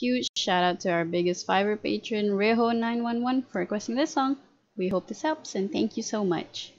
Huge shout out to our biggest Fiverr patron, Reho911, for requesting this song. We hope this helps and thank you so much.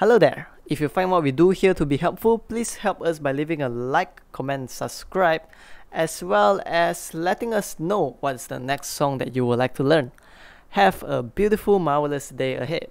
Hello there. If you find what we do here to be helpful, please help us by leaving a like, comment, subscribe, as well as letting us know what's the next song that you would like to learn. Have a beautiful, marvelous day ahead.